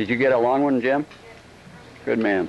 Did you get a long one, Jim? Good man.